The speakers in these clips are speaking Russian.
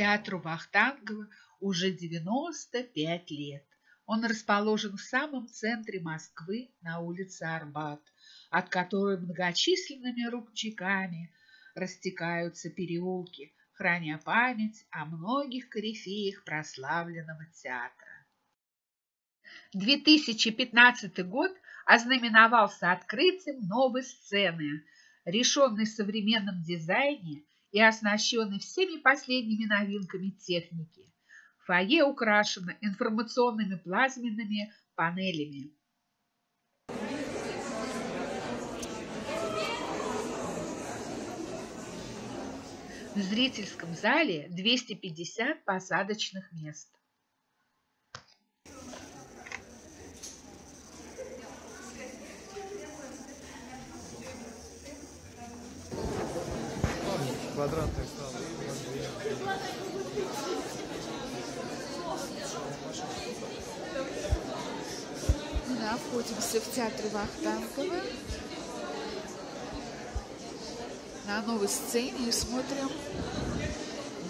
Театру Вахтангова уже 95 лет. Он расположен в самом центре Москвы на улице Арбат, от которой многочисленными рубчиками растекаются переулки, храня память о многих корифеях прославленного театра. 2015 год ознаменовался открытием новой сцены, решенной в современном дизайне и оснащенной всеми последними новинками техники. Фойе украшено информационными плазменными панелями. В зрительском зале 250 посадочных мест. Квадратные столы. Находимся в театре Вахтангова на новой сцене и смотрим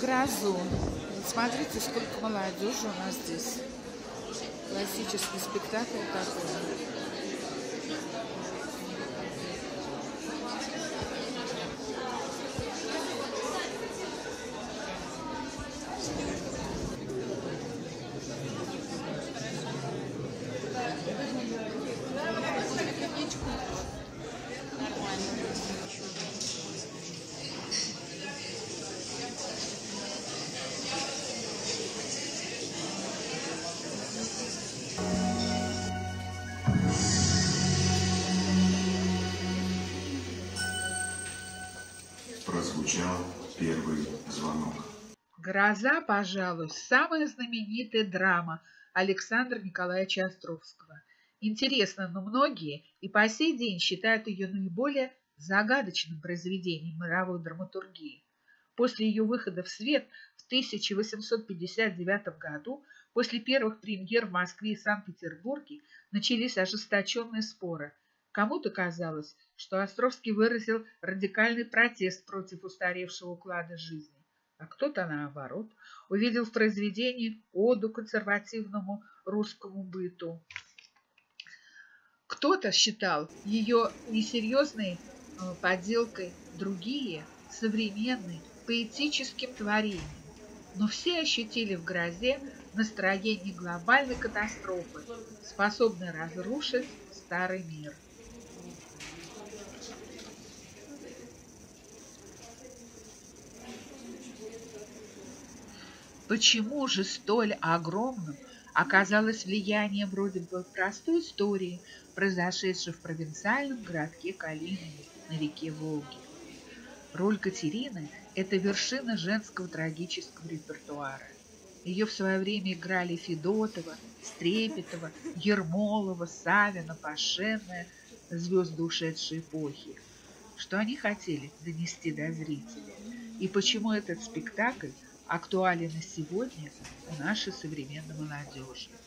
«Грозу». Смотрите, сколько молодежи у нас здесь. Классический спектакль такой. Прозвучал первый звонок. «Гроза», пожалуй, самая знаменитая драма Александра Николаевича Островского. Интересно, но многие и по сей день считают ее наиболее загадочным произведением мировой драматургии. После ее выхода в свет в 1859 году, после первых премьер в Москве и Санкт-Петербурге, начались ожесточенные споры. Кому-то казалось, что Островский выразил радикальный протест против устаревшего уклада жизни, а кто-то, наоборот, увидел в произведении оду консервативному русскому быту. Кто-то считал ее несерьезной э, подделкой, другие – современной, поэтическим творением. Но все ощутили в грозе настроение глобальной катастрофы, способной разрушить старый мир. Почему же столь огромным оказалось влияние вроде бы простой истории, произошедшей в провинциальном городке Калинине на реке Волги? Роль Катерины – это вершина женского трагического репертуара. Ее в свое время играли Федотова, Стрепетова, Ермолова, Савина, Пашенная, звезды ушедшей эпохи. Что они хотели донести до зрителя? И почему этот спектакль актуален и сегодня у нашей современной молодежи.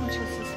不出四。